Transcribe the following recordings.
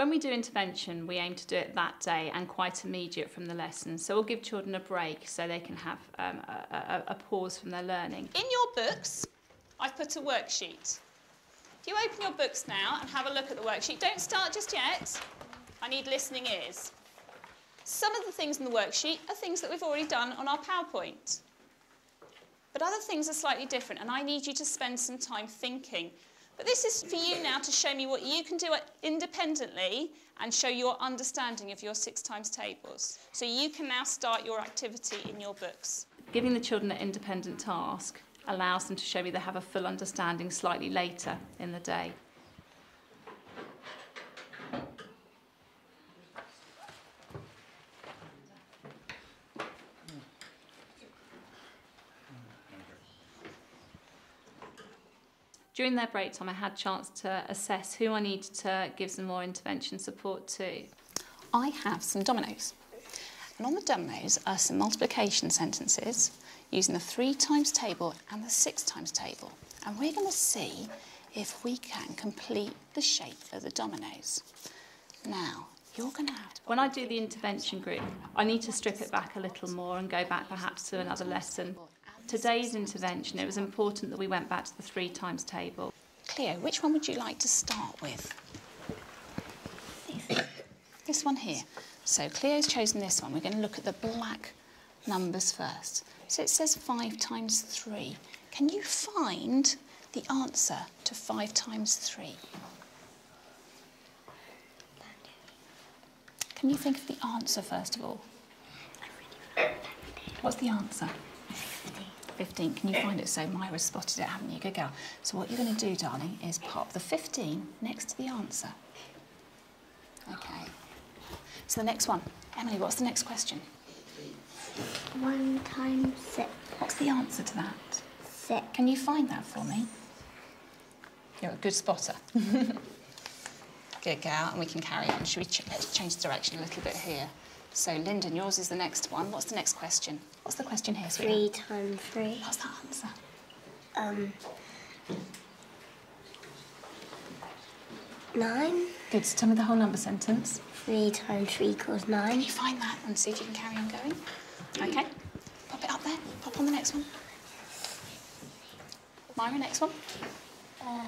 When we do intervention, we aim to do it that day and quite immediate from the lesson. So we'll give children a break so they can have um, a, a, a pause from their learning. In your books, I've put a worksheet. If you open your books now and have a look at the worksheet, don't start just yet. I need listening ears. Some of the things in the worksheet are things that we've already done on our PowerPoint. But other things are slightly different, and I need you to spend some time thinking but this is for you now to show me what you can do independently and show your understanding of your six times tables. So you can now start your activity in your books. Giving the children an independent task allows them to show me they have a full understanding slightly later in the day. During their break time, I had a chance to assess who I needed to give some more intervention support to. I have some dominoes. And on the dominoes are some multiplication sentences using the three times table and the six times table. And we're going to see if we can complete the shape of the dominoes. Now, you're going to have to... When I do the intervention group, I need to strip it back a little more and go back perhaps to another lesson today's intervention, it was important that we went back to the three times table. Cleo, which one would you like to start with? this one here. So Cleo's chosen this one. We're going to look at the black numbers first. So it says 5 times 3. Can you find the answer to 5 times 3? Can you think of the answer first of all? What's the answer? 15. Can you find it? So Myra's spotted it, haven't you? Good girl. So what you're going to do, darling, is pop the 15 next to the answer. Okay. So the next one. Emily, what's the next question? 1 times 6. What's the answer to that? 6. Can you find that for me? You're a good spotter. good girl, and we can carry on. Should we ch change the direction a little bit here? So, Lyndon, yours is the next one. What's the next question? What's the question here? Three times three. What's that answer? Um, nine. Good. So tell me the whole number sentence. Three times three equals nine. Can you find that and see if you can carry on going? Okay. Pop it up there. Pop on the next one. Myra, next one. Uh,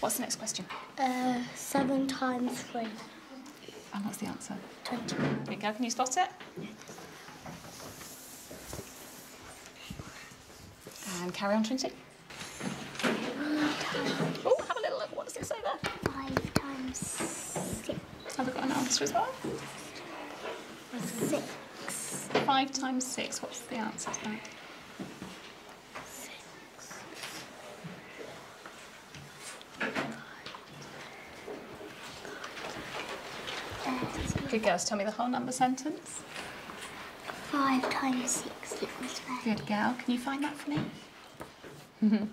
What's the next question? Uh, seven times three. And what's the answer? 20. There you go. Can you spot it? And carry on, Trinity. Oh, have a little look. What does it say there? Five times six. Have we got an answer as well? Six. Five times six. What's the answer to that? Good girls, tell me the whole number sentence. Five times six equals five. Good girl, can you find that for me?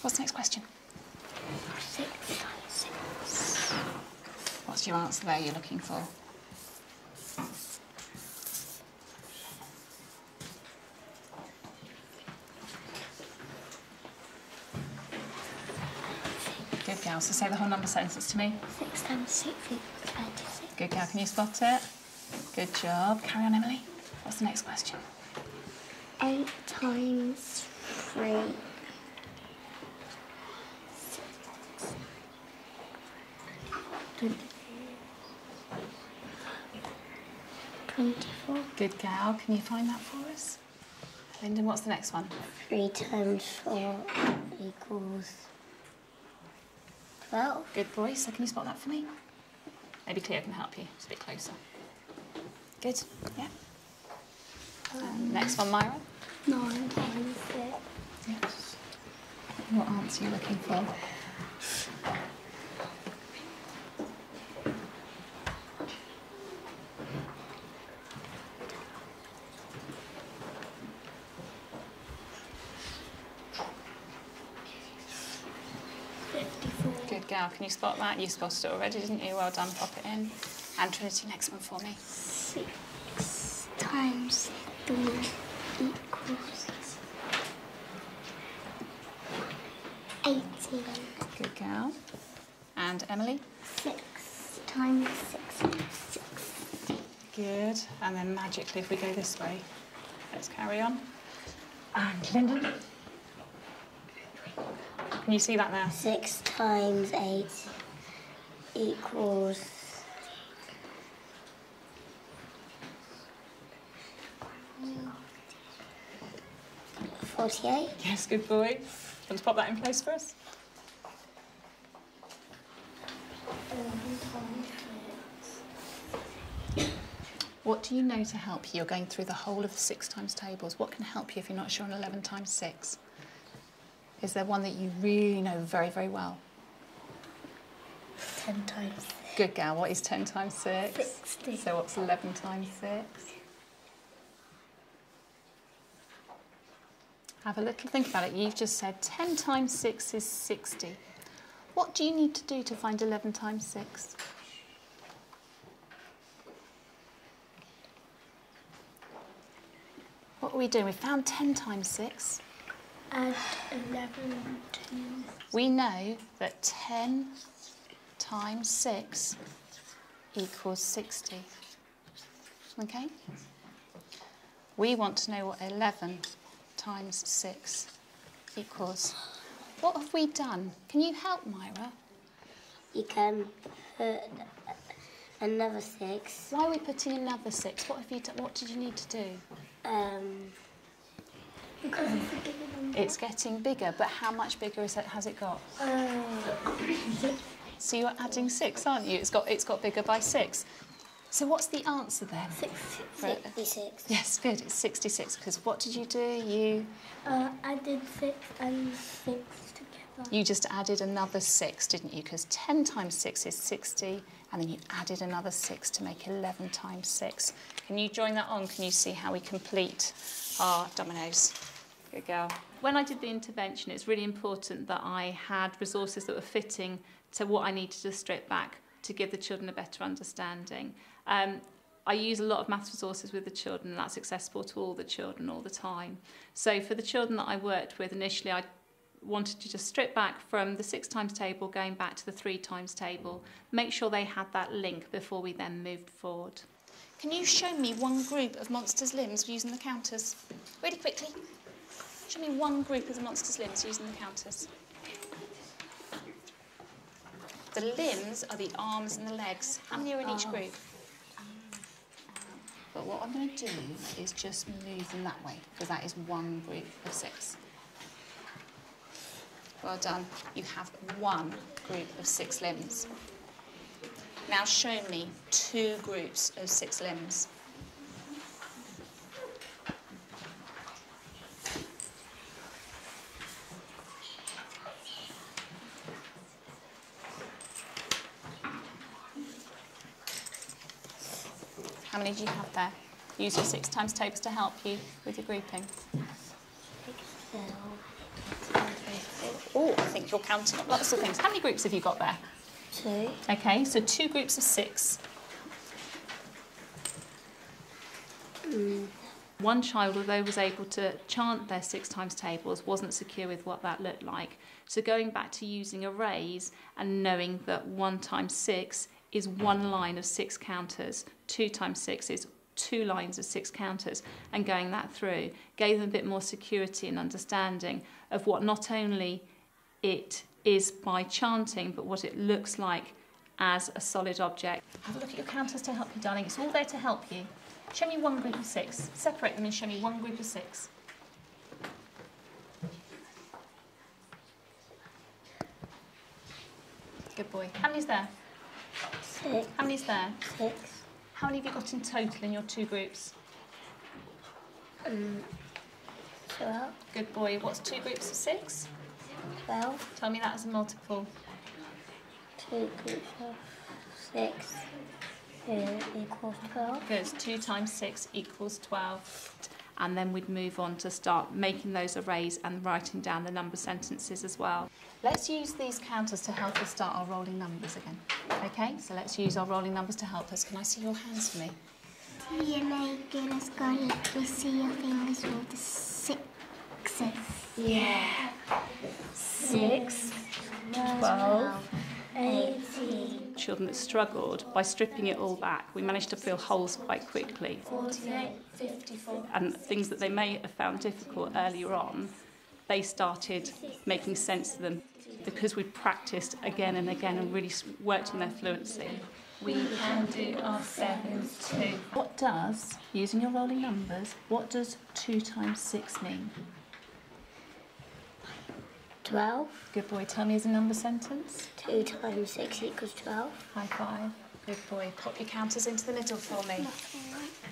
What's the next question? Six times six. What's your answer there you're looking for? Girl, so say the whole number sentence to me. Six times six equals 26. Good girl, can you spot it? Good job. Carry on, Emily. What's the next question? Eight times three. Twenty-four. Good girl. Can you find that for us? Lyndon, what's the next one? Three times four equals twelve. Good boy. So can you spot that for me? Maybe Cleo can help you. It's a bit closer. Good. Yeah. Um, next one, Myra. Nine times six. Yes. What answer are you looking for? Girl. Can you spot that? You spotted it already, didn't you? Well done. Pop it in. And Trinity, next one for me. Six times three equals eighteen. Good girl. And Emily? Six times six. Six. Good. And then magically, if we go this way, let's carry on. And Lyndon? Can you see that now? Six times eight equals. Forty-eight. Yes, good boy. Do you want to pop that in place for us? What do you know to help you? You're going through the whole of the six times tables. What can help you if you're not sure on 11 times six? Is there one that you really know very, very well? Ten times Good gal. What is 10 times six? Sixty. So what's 11 times six? Have a little think about it. You've just said 10 times 6 is 60. What do you need to do to find 11 times 6? What are we doing? We found 10 times 6. Add eleven to. We know that 10 times 6 equals 60. Okay? We want to know what 11 times 6 equals. What have we done? Can you help, Myra? You can put another six. Why are we putting another 6? What have you done? What did you need to do? Um. Because it's a bigger number. It's getting bigger, but how much bigger is it, has it got? Uh, So you're adding 6, aren't you? It's got, it's got bigger by 6. So what's the answer then? six, Right. sixty-six. Yes, good. It's 66 because what did you do? You Uh, did six and six together. You just added another six, didn't you? Because 10 times 6 is 60, and then you added another 6 to make 11 times 6. Can you join that on? Can you see how we complete our dominoes? Girl. When I did the intervention, it's really important that I had resources that were fitting to what I needed to strip back to give the children a better understanding. Um, I use a lot of maths resources with the children, and that's accessible to all the children all the time. So for the children that I worked with initially, I wanted to just strip back from the six times table going back to the three times table, make sure they had that link before we then moved forward. Can you show me one group of monsters' limbs using the counters? Really quickly. Show me one group of the monsters' limbs using the counters. The limbs are the arms and the legs. How many are in each oh. group? But what I'm going to do is just move them that way, because that is one group of six. Well done. You have one group of six limbs. Now show me two groups of six limbs. How many do you have there? Use your six times tables to help you with your grouping. Oh, I think you're counting up lots of things. How many groups have you got there? Two. Okay, so two groups of six. Mm. One child, although was able to chant their six times tables, wasn't secure with what that looked like. So going back to using arrays and knowing that one times six is one line of six counters, two times six is two lines of six counters, and going that through gave them a bit more security and understanding of what not only it is by chanting, but what it looks like as a solid object. Have a look at your counters to help you, darling. It's all there to help you. Show me one group of six. Separate them and show me one group of six. Good boy. How many's there? Six. How many's there? Six. How many have you got in total in your two groups? Um, twelve. Good boy. What's two groups of six? Twelve. Tell me that as a multiple. Two groups of six uh, equals twelve. Good. Two times six equals 12. And then we'd move on to start making those arrays and writing down the number sentences as well. Let's use these counters to help us start our rolling numbers again. Okay, so let's use our rolling numbers to help us. Can I see your hands for me? Dear Megan, let's go let me see your fingers with the sixes. Yeah. Six, Twelve. twelve, 18. Children that struggled, by stripping it all back, we managed to fill holes quite quickly. 48, 54. And things that they may have found difficult earlier on, they started making sense to them because we practiced again and again and really worked on their fluency. We can do our sevens too. What does, using your rolling numbers, what does two times six mean? 12. Good boy. Tell me as a number sentence. 2 times 6 equals 12. High five. Good boy. Pop your counters into the middle for me.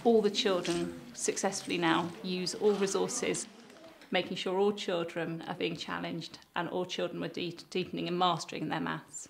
All the children successfully now use all resources, making sure all children are being challenged and all children were de deepening and mastering their maths.